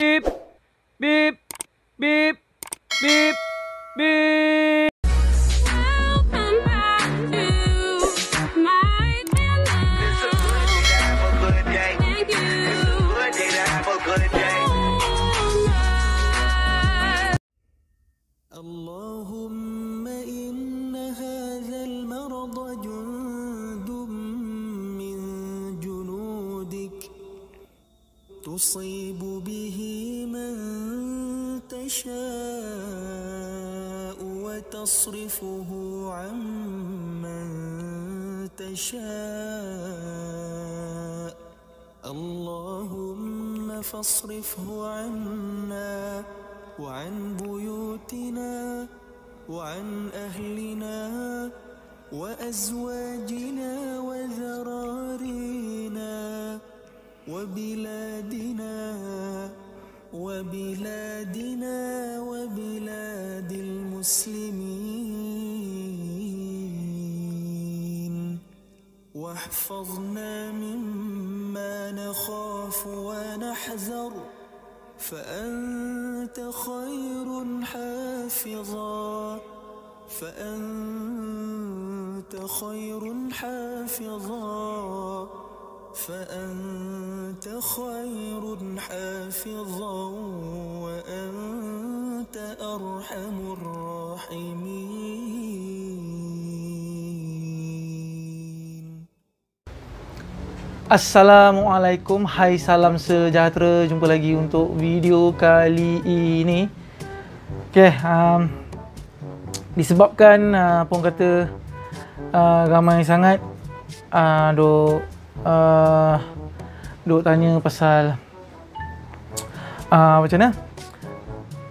Beep, beep, beep, beep, beep. اللهم إن هذا المرض جند من جنودك تصيب به تشاء وتصرفه عن من تشاء. اللهم فاصرفه عنا وعن بيوتنا وعن أهلنا وأزواجنا نخاف ونحذر فأنت خير حافظا. فأنت خير حافظا. فأنت خير حافظا. وأنت أرحم الراحمين. Assalamualaikum, hai salam sejahtera. Jumpa lagi untuk video kali ini. Okay, um, disebabkan uh, orang kata uh, Ramai sangat uh, Duk uh, Duk tanya pasal uh, Macam mana?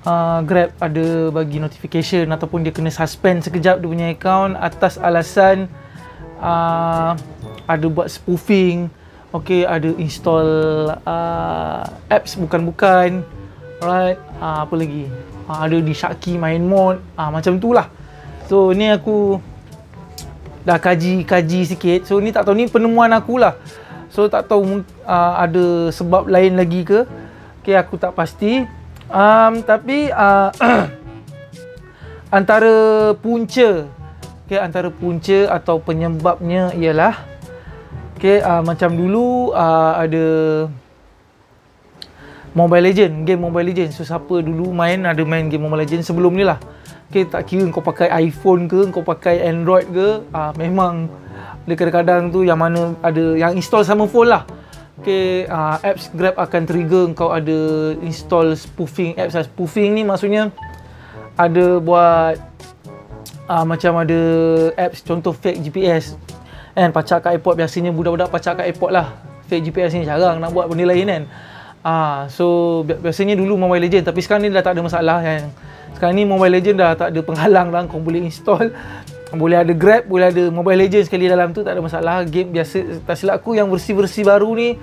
Uh, Grab ada bagi notification Ataupun dia kena suspend sekejap dia punya account Atas alasan uh, Ada buat spoofing Okay, ada install uh, apps bukan-bukan. Alright, uh, apa lagi? Uh, Ada di Shaki main mode. Uh, Macam tu lah. So, ni aku Dah kaji-kaji sikit. So, ni tak tahu ni penemuan aku lah. So, tak tahu uh, ada sebab lain lagi ke? Okay, aku tak pasti. Um, Tapi uh, Antara punca Okay, antara punca atau penyebabnya ialah Okay, uh, macam dulu uh, ada Mobile Legend, game Mobile Legend. So siapa dulu main ada main game Mobile Legend sebelum ni lah. Okay, tak kira kau pakai iPhone ke, kau pakai Android ke, uh, memang dia kadang-kadang tu yang mana ada yang install sama phone lah. Okay, uh, apps Grab akan trigger kau ada install spoofing apps lah. Spoofing ni maksudnya ada buat uh, macam ada apps contoh fake GPS kan pacak kat airport biasanya budak-budak pacak kat airport lah. Fake GPS ni jarang nak buat benda lain kan. Ah so biasanya dulu Mobile Legend tapi sekarang ni dah tak ada masalah kan. Sekarang ni Mobile Legend dah tak ada penghalang lah kau boleh install. Boleh ada Grab boleh ada Mobile Legend sekali dalam tu tak ada masalah. Game biasa tak silap aku yang versi-versi baru ni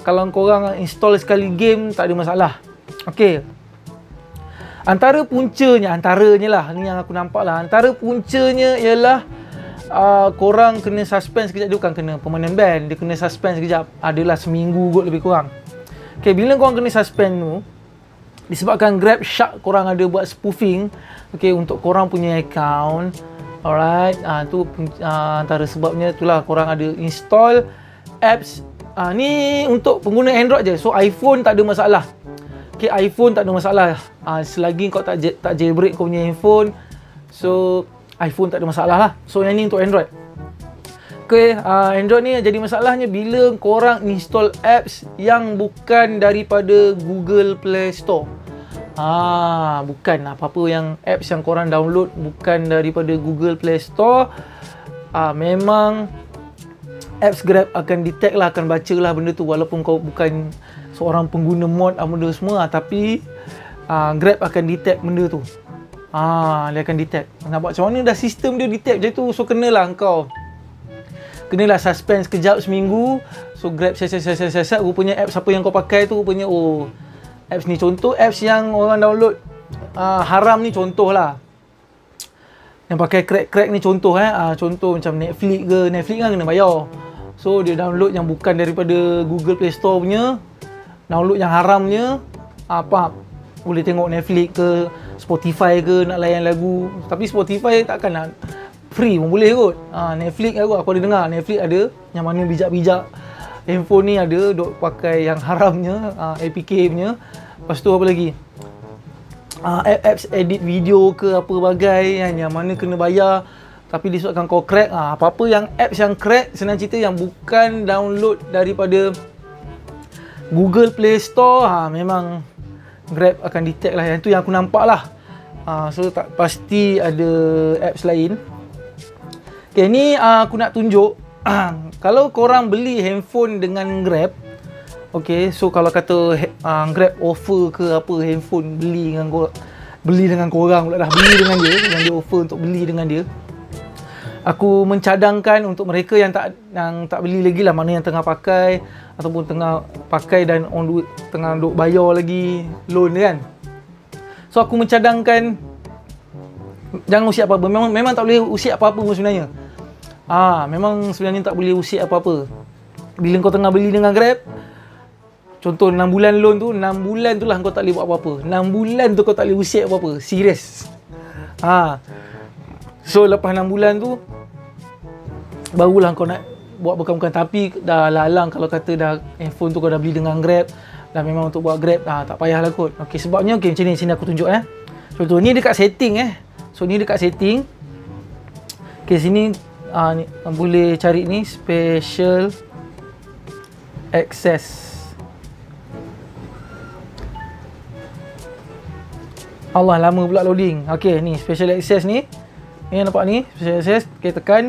kalau korang install sekali game tak ada masalah. Okey. Antara puncanya antaranya lah ni yang aku nampak lah. Antara puncanya ialah uh, korang kena suspend sekejap. Dia bukan kena permanent ban. Dia kena suspend sekejap. Adalah seminggu kot lebih kurang. Okay, bila korang kena suspend tu disebabkan Grab Shark korang ada buat spoofing okay, untuk korang punya account. Alright uh, tu uh, antara sebabnya itulah korang ada install apps. Uh, ni untuk pengguna Android je. So iPhone tak ada masalah. Okay, iPhone tak ada masalah. Uh, selagi kau tak tak jailbreak kau punya handphone. So iPhone tak ada masalah lah. So yang ni untuk Android. Okay, uh, Android ni jadi masalahnya bila korang install apps yang bukan daripada Google Play Store. Ah, bukan apa-apa yang apps yang korang download bukan daripada Google Play Store. Ah, memang apps Grab akan detect lah, akan baca lah benda tu walaupun kau bukan seorang pengguna mod apa semua tapi uh, Grab akan detect benda tu. Ah, dia akan detect. Nak buat macam mana dah sistem dia detect je tu. So kenalah kau. Kenalah suspend sekejap seminggu. So Grab set set set set, set. rupanya apps apa yang kau pakai tu rupanya oh apps ni contoh apps yang orang download uh, haram ni contoh lah. Yang pakai crack-crack ni contoh eh. Uh, contoh macam Netflix ke. Netflix kan kena bayar. So dia download yang bukan daripada Google Play Store punya. Download yang haramnya. apa boleh tengok Netflix ke Spotify ke nak layan lagu. Tapi Spotify takkan nak free pun boleh kot. Ha, Netflix aku aku ada dengar. Netflix ada yang mana bijak-bijak. Handphone ni ada duk pakai yang haramnya ha, APK punya. Lepas tu apa lagi? Uh, apps edit video ke apa bagai kan, yang mana kena bayar. Tapi disebabkan kau crack ah apa-apa yang apps yang crack senang cerita yang bukan download daripada Google Play Store ha, memang Grab akan detect lah. Yang tu yang aku nampak lah. Ha, so tak pasti ada apps lain. Okay, ni uh, aku nak tunjuk. Kalau korang beli handphone dengan Grab Okay, so kalau kata uh, Grab offer ke apa handphone beli dengan kau beli dengan korang pula dah beli dengan dia yang dia offer untuk beli dengan dia aku mencadangkan untuk mereka yang tak yang tak beli lagi lah mana yang tengah pakai ataupun tengah pakai dan on duit tengah duk bayar lagi loan kan. So aku mencadangkan jangan usik apa-apa. Memang memang tak boleh usik apa-apa pun sebenarnya. Ah memang sebenarnya tak boleh usik apa-apa. Bila kau tengah beli dengan Grab Contoh 6 bulan loan tu 6 bulan tu lah kau tak boleh buat apa-apa. 6 bulan tu kau tak boleh usik apa-apa. Serius ha. So lepas 6 bulan tu Barulah kau nak Buat bukan-bukan Tapi dah lalang Kalau kata dah Handphone tu kau dah beli dengan Grab Dah memang untuk buat Grab ha, Tak payahlah kot. Okay sebabnya okay, Macam ni sini aku tunjuk eh. Contoh ni dekat setting eh. So ni dekat setting. Okay sini ha, ni, Boleh cari ni Special Access. Allah lama pula loading. Okey ni special access ni. Ni nampak ni special access. Okey tekan.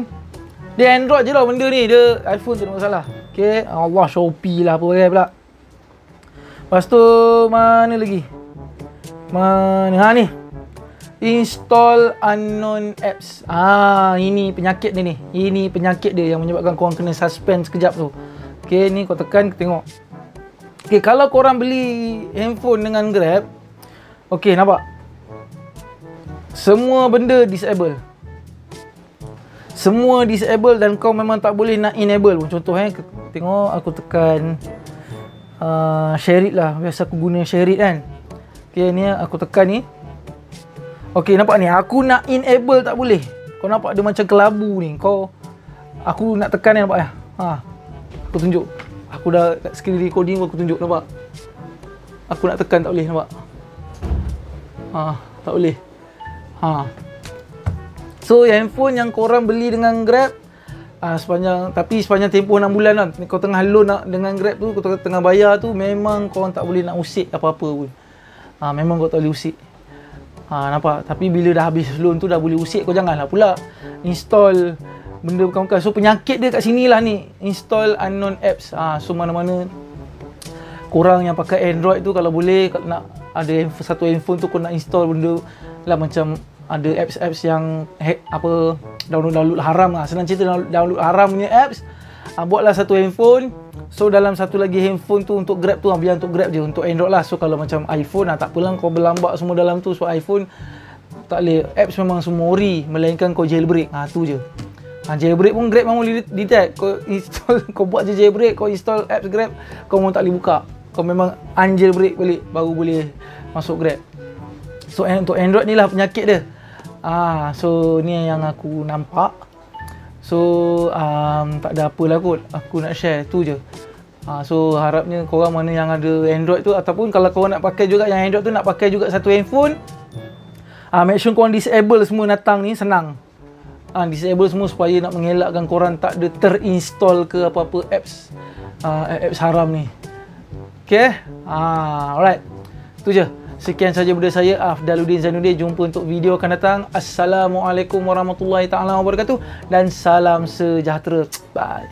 Dia Android je lah benda ni. Dia iPhone tu ada masalah. Okey. Allah Shopee lah apa bagai pula. Lepas tu mana lagi? Mana ha ni. Install unknown apps. Ah ini penyakit dia ni. Ini penyakit dia yang menyebabkan korang kena suspend sekejap tu. Okey ni kau tekan tengok. Okey kalau korang beli handphone dengan Grab Okey nampak Semua benda disable Semua disable dan kau memang tak boleh nak enable. Pun Contoh eh Tengok aku tekan uh, Share it lah. Biasa aku guna share it kan? Okey ni aku tekan ni. Okey nampak ni? Aku nak enable tak boleh. Kau nampak dia macam kelabu ni. Kau Aku nak tekan ni nampak ya ha. Aku tunjuk. Aku dah kat screen recording aku tunjuk nampak? Aku nak tekan tak boleh nampak? Ha, tak boleh. Ha. So handphone yang korang beli dengan Grab uh, sepanjang tapi sepanjang tempoh 6 bulan lah. Kau tengah loan nak dengan Grab tu, kau tengah bayar tu memang kau tak boleh nak usik apa-apa pun. Ha, memang kau tak boleh usik. Ha, nampak? Tapi bila dah habis loan tu dah boleh usik kau janganlah pula install benda bukan-bukan. So penyakit dia kat sini lah ni. Install unknown apps. Ha, so mana-mana korang yang pakai Android tu kalau boleh kalau nak ada satu handphone tu kau nak install benda lah macam ada apps-apps yang hack, apa download-download haram lah. Senang cerita download haram punya apps. Uh, buatlah satu handphone. So dalam satu lagi handphone tu untuk grab tu biar untuk grab je untuk android lah. So kalau macam iphone lah tak apalah kau berlambak semua dalam tu. So iphone tak boleh. Apps memang semua ori melainkan kau jailbreak. Ha tu je. Ha, jailbreak pun grab memang detect. Kau install kau buat je jailbreak kau install apps grab kau memang tak boleh buka. Kau memang unjailbreak balik baru boleh masuk Grab. So untuk Android ni lah penyakit dia. Ah, so ni yang aku nampak. So um, tak ada apa lah kot. Aku nak share tu je. Ah, so harapnya korang mana yang ada Android tu ataupun kalau korang nak pakai juga yang Android tu nak pakai juga satu handphone. Ah, make sure korang disable semua datang ni senang. Ah, disable semua supaya nak mengelakkan korang tak ada terinstall ke apa-apa apps. Ah, apps haram ni. Okay. Ah, alright. Itu je. Sekian saja benda saya Afdaluddin Zainuddin jumpa untuk video akan datang. Assalamualaikum warahmatullahi taala wabarakatuh dan salam sejahtera. Bye.